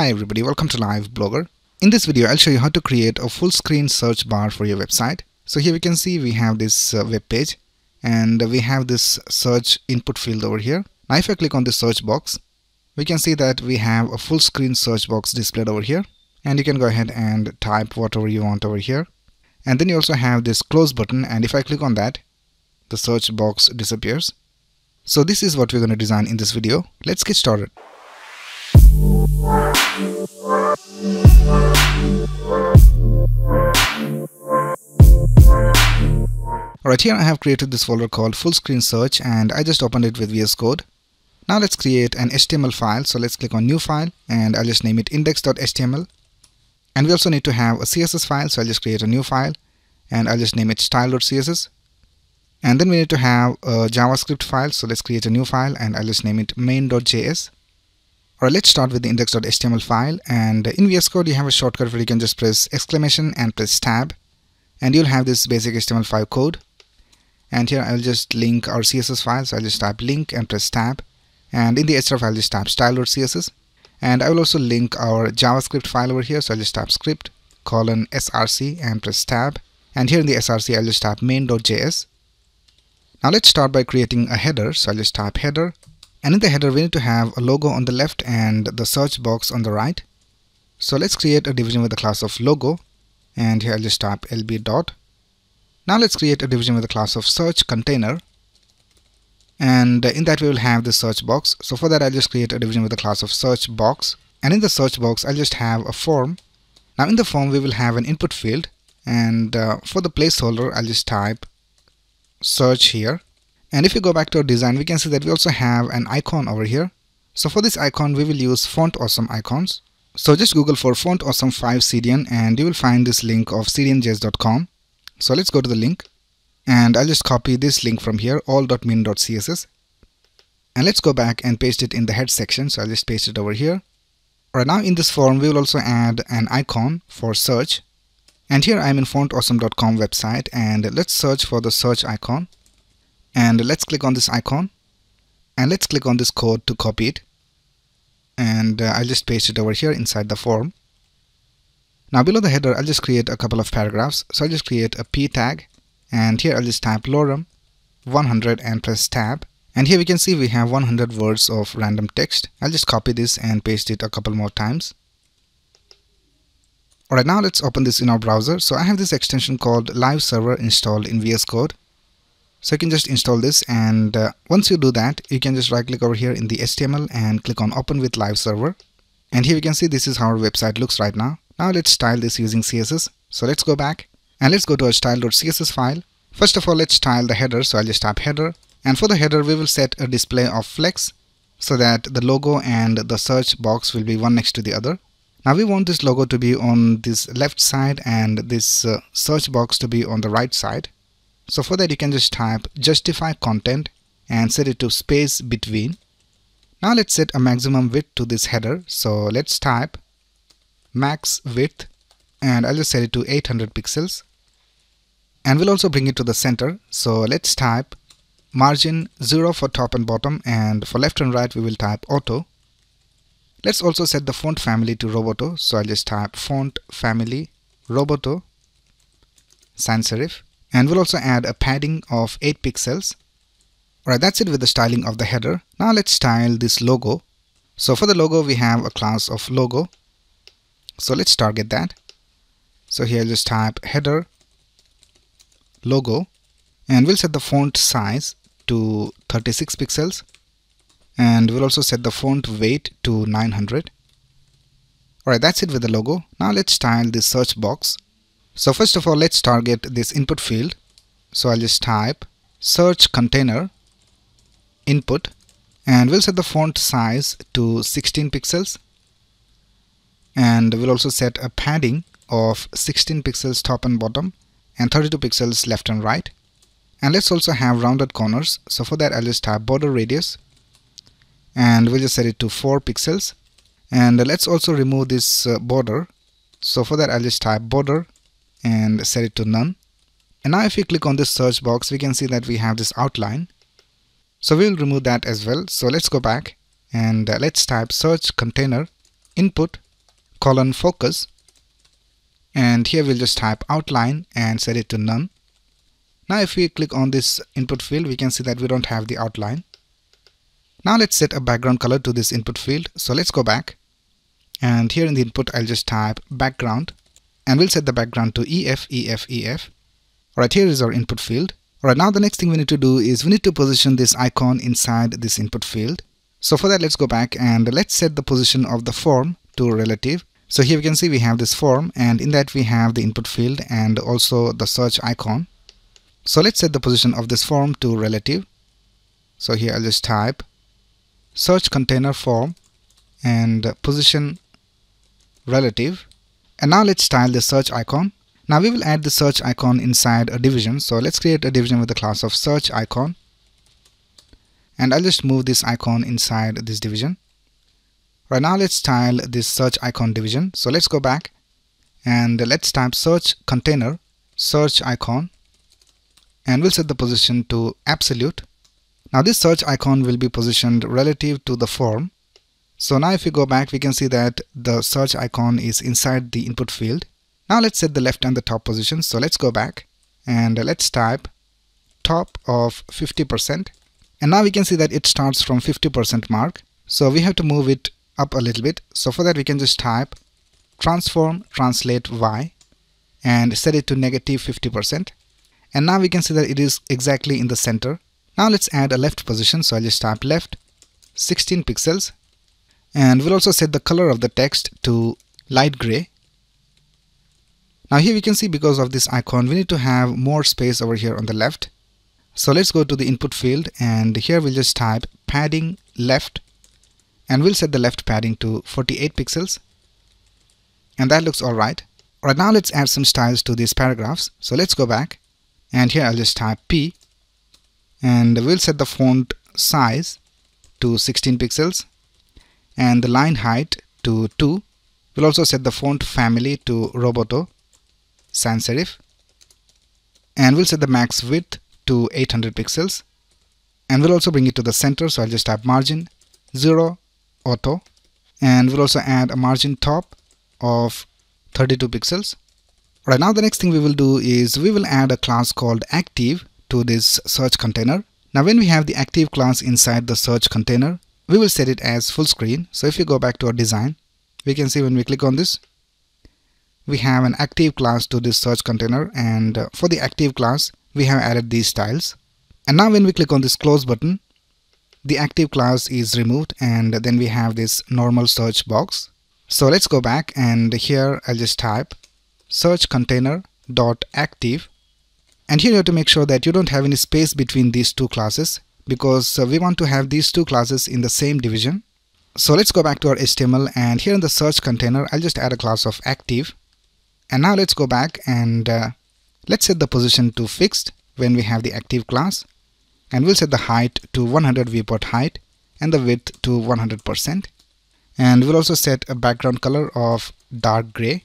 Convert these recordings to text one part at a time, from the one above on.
Hi everybody, welcome to Live Blogger. In this video, I'll show you how to create a full screen search bar for your website. So here we can see we have this uh, web page and we have this search input field over here. Now if I click on the search box, we can see that we have a full screen search box displayed over here and you can go ahead and type whatever you want over here. And then you also have this close button and if I click on that, the search box disappears. So this is what we're going to design in this video. Let's get started. Alright, here I have created this folder called full screen search and I just opened it with VS Code. Now let's create an HTML file. So let's click on new file and I'll just name it index.html. And we also need to have a CSS file. So I'll just create a new file and I'll just name it style.css. And then we need to have a JavaScript file. So let's create a new file and I'll just name it main.js. Alright, let's start with the index.html file and in VS Code you have a shortcut where you can just press exclamation and press tab and you'll have this basic HTML5 code. And here I'll just link our CSS file so I'll just type link and press tab and in the href I'll just type style.css and I will also link our JavaScript file over here so I'll just type script colon src and press tab. And here in the src I'll just type main.js now let's start by creating a header so I'll just type header and in the header we need to have a logo on the left and the search box on the right. So let's create a division with the class of logo. And here I'll just type lb dot. Now let's create a division with the class of search container. And in that we will have the search box. So for that I'll just create a division with the class of search box. And in the search box I'll just have a form. Now in the form we will have an input field. And uh, for the placeholder I'll just type search here and if you go back to our design, we can see that we also have an icon over here. So for this icon, we will use Font Awesome icons. So just Google for Font Awesome 5 CDN and you will find this link of cdnjs.com. So let's go to the link and I'll just copy this link from here, all.min.css. And let's go back and paste it in the head section. So I'll just paste it over here. Right now in this form, we will also add an icon for search. And here I'm in fontawesome.com website and let's search for the search icon and let's click on this icon. And let's click on this code to copy it. And uh, I'll just paste it over here inside the form. Now below the header I'll just create a couple of paragraphs. So I'll just create a p tag. And here I'll just type lorem 100 and press tab. And here we can see we have 100 words of random text. I'll just copy this and paste it a couple more times. Alright now let's open this in our browser. So I have this extension called live server installed in VS Code so you can just install this and uh, once you do that, you can just right click over here in the HTML and click on open with live server. And here you can see this is how our website looks right now. Now let's style this using CSS. So let's go back and let's go to our style.css file. First of all, let's style the header. So I'll just type header and for the header, we will set a display of flex so that the logo and the search box will be one next to the other. Now we want this logo to be on this left side and this uh, search box to be on the right side. So for that you can just type justify content and set it to space between. Now let's set a maximum width to this header. So let's type max width and I'll just set it to 800 pixels. And we'll also bring it to the center. So let's type margin 0 for top and bottom and for left and right we will type auto. Let's also set the font family to Roboto. So I'll just type font family Roboto sans serif and we'll also add a padding of 8 pixels. Alright, that's it with the styling of the header. Now let's style this logo. So for the logo, we have a class of logo. So let's target that. So here just type header logo and we'll set the font size to 36 pixels and we'll also set the font weight to 900. Alright, that's it with the logo. Now let's style this search box. So first of all, let's target this input field. So I'll just type search container input and we'll set the font size to 16 pixels. And we'll also set a padding of 16 pixels top and bottom and 32 pixels left and right. And let's also have rounded corners. So for that I'll just type border radius and we'll just set it to 4 pixels. And let's also remove this uh, border. So for that I'll just type border and set it to none. And now if we click on this search box, we can see that we have this outline. So we'll remove that as well. So let's go back and uh, let's type search container input colon focus and here we'll just type outline and set it to none now if we click on this input field we can see that we don't have the outline now let's set a background color to this input field so let's go back and here in the input I'll just type background and we'll set the background to EF EF EF alright here is our input field. Alright now the next thing we need to do is we need to position this icon inside this input field. So for that let's go back and let's set the position of the form to relative. So here we can see we have this form and in that we have the input field and also the search icon. So let's set the position of this form to relative. So here I'll just type search container form and position relative and now let's style the search icon. Now we will add the search icon inside a division. So let's create a division with the class of search icon. And I'll just move this icon inside this division. Right now let's style this search icon division. So let's go back and let's type search container search icon and we'll set the position to absolute. Now this search icon will be positioned relative to the form so now if we go back we can see that the search icon is inside the input field. Now let's set the left and the top position. So let's go back and let's type top of 50% and now we can see that it starts from 50% mark. So we have to move it up a little bit. So for that we can just type transform translate y and set it to negative 50% and now we can see that it is exactly in the center. Now let's add a left position. So I'll just type left 16 pixels and we'll also set the color of the text to light gray. Now here we can see because of this icon we need to have more space over here on the left. So let's go to the input field and here we'll just type padding left and we'll set the left padding to 48 pixels. And that looks alright right. Now let's add some styles to these paragraphs. So let's go back and here I'll just type P and we'll set the font size to 16 pixels and the line height to 2. We'll also set the font family to Roboto sans serif and we'll set the max width to 800 pixels and we'll also bring it to the center so I'll just type margin 0 auto and we'll also add a margin top of 32 pixels. Right now the next thing we will do is we will add a class called active to this search container. Now when we have the active class inside the search container we will set it as full screen. So if you go back to our design we can see when we click on this we have an active class to this search container. And uh, for the active class we have added these styles. And now when we click on this close button the active class is removed. And then we have this normal search box. So let's go back. And here I'll just type search container dot active. And here you have to make sure that you don't have any space between these two classes because uh, we want to have these two classes in the same division. So let's go back to our HTML and here in the search container I'll just add a class of active. And now let's go back and uh, let's set the position to fixed when we have the active class. And we'll set the height to 100 viewport height and the width to 100% and we'll also set a background color of dark gray.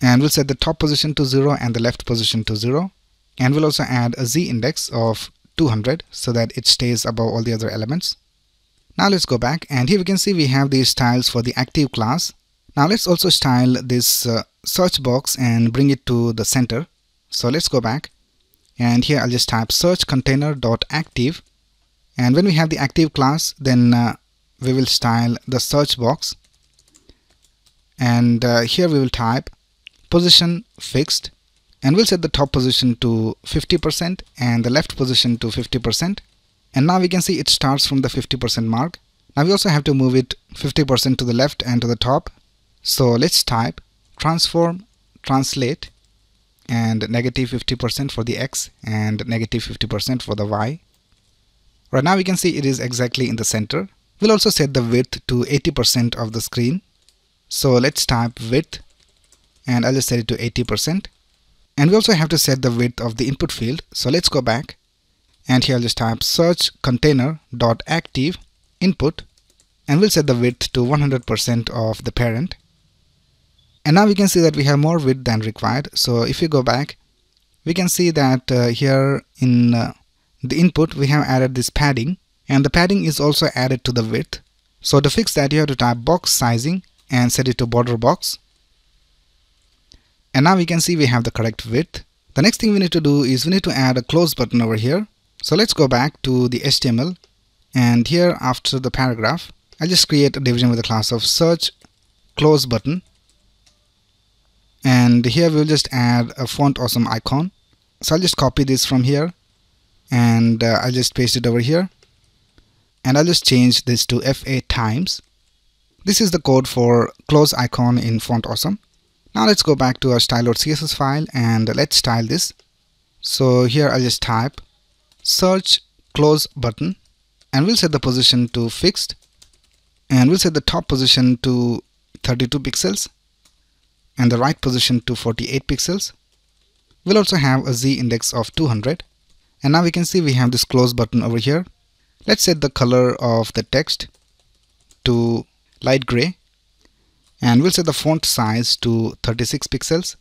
And we'll set the top position to 0 and the left position to 0 and we'll also add a z index of 200 so that it stays above all the other elements. Now let's go back and here we can see we have these styles for the active class. Now let's also style this uh, search box and bring it to the center. So let's go back and here I'll just type search container dot active and when we have the active class then uh, we will style the search box and uh, here we will type position fixed and we'll set the top position to 50% and the left position to 50% and now we can see it starts from the 50% mark. Now we also have to move it 50% to the left and to the top. So let's type transform translate and negative 50% for the X and negative 50% for the Y. Right now we can see it is exactly in the center. We'll also set the width to 80% of the screen. So let's type width and I'll just set it to 80% and we also have to set the width of the input field. So let's go back. And here I'll just type search container dot active input. And we'll set the width to 100% of the parent. And now we can see that we have more width than required. So if you go back we can see that uh, here in uh, the input we have added this padding. And the padding is also added to the width. So to fix that you have to type box sizing and set it to border box and now we can see we have the correct width. The next thing we need to do is we need to add a close button over here. So let's go back to the HTML and here after the paragraph I'll just create a division with the class of search close button. And here we'll just add a font awesome icon. So I'll just copy this from here. And uh, I'll just paste it over here. And I'll just change this to fa times. This is the code for close icon in font awesome now let's go back to our style.css file and let's style this. So here I'll just type search close button and we'll set the position to fixed and we'll set the top position to 32 pixels and the right position to 48 pixels. We'll also have a z index of 200 and now we can see we have this close button over here. Let's set the color of the text to light gray and we'll set the font size to 36 pixels.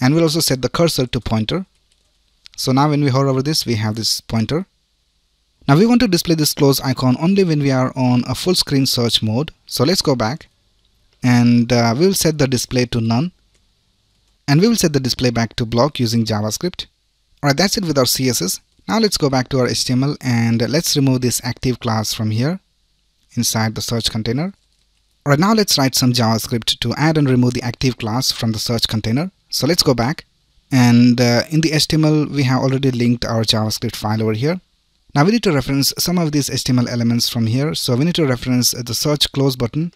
And we'll also set the cursor to pointer. So now when we hover over this we have this pointer. Now we want to display this close icon only when we are on a full screen search mode. So let's go back. And uh, we will set the display to none. And we will set the display back to block using JavaScript. Alright that's it with our CSS now let's go back to our HTML and let's remove this active class from here inside the search container alright now let's write some JavaScript to add and remove the active class from the search container. So let's go back. And uh, in the HTML we have already linked our JavaScript file over here. Now we need to reference some of these HTML elements from here. So we need to reference the search close button.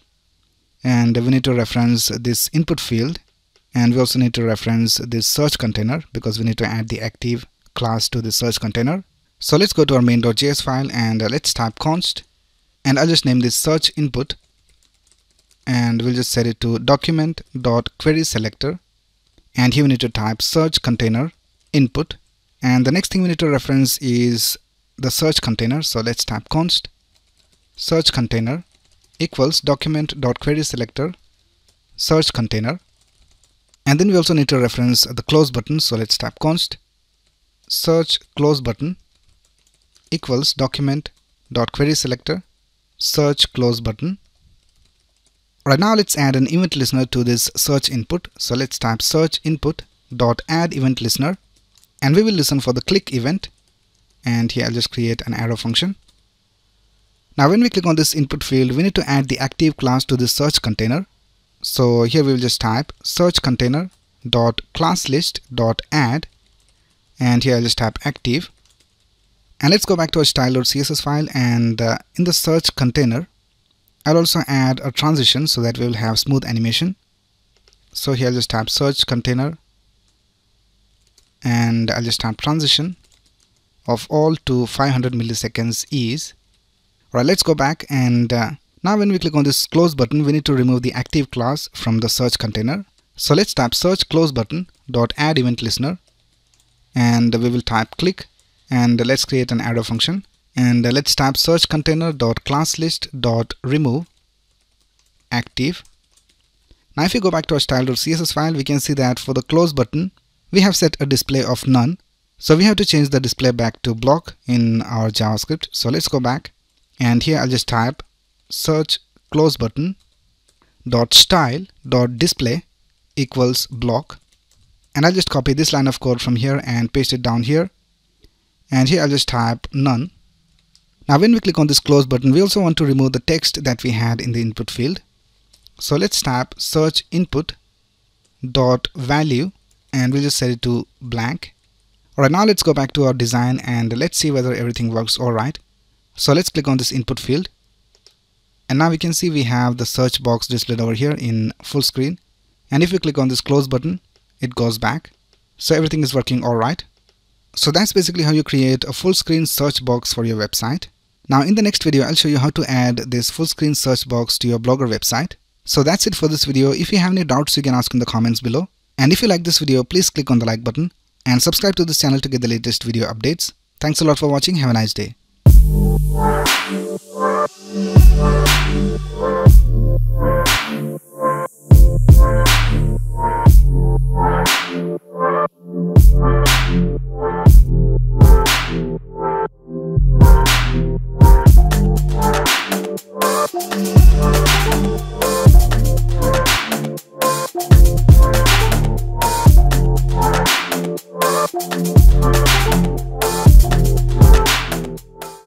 And we need to reference this input field. And we also need to reference this search container because we need to add the active class to the search container. So let's go to our main.js file and uh, let's type const. And I'll just name this search input and we'll just set it to document.querySelector and here we need to type search container input. And the next thing we need to reference is the search container. So let's type const. Search container equals document.querySelector search container. And then we also need to reference the close button. So let's type const. Search close button equals document.querySelector search close button Right now let's add an event listener to this search input. So let's type search input dot add event listener and we will listen for the click event and here I'll just create an arrow function. Now when we click on this input field we need to add the active class to this search container. So here we will just type search container dot class list dot add and here I'll just type active and let's go back to our style.css file and uh, in the search container I'll also add a transition so that we will have smooth animation. So here I'll just type search container and I'll just type transition of all to 500 milliseconds ease. Alright let's go back and uh, now when we click on this close button we need to remove the active class from the search container. So let's type search close button dot add event listener and we will type click and let's create an arrow function and uh, let's type search container dot class list dot remove. Active. Now if you go back to our style.css file we can see that for the close button we have set a display of none. So we have to change the display back to block in our javascript. So let's go back. And here i'll just type search close button dot style dot display equals block. And I'll just copy this line of code from here and paste it down here. And here I'll just type none now when we click on this close button, we also want to remove the text that we had in the input field. So let's type search input dot value and we'll just set it to blank. Alright, now let's go back to our design and let's see whether everything works alright. So let's click on this input field. And now we can see we have the search box displayed over here in full screen. And if we click on this close button, it goes back. So everything is working alright. So that's basically how you create a full screen search box for your website. Now in the next video I'll show you how to add this full screen search box to your blogger website. So that's it for this video. If you have any doubts you can ask in the comments below. And if you like this video please click on the like button and subscribe to this channel to get the latest video updates. Thanks a lot for watching. Have a nice day.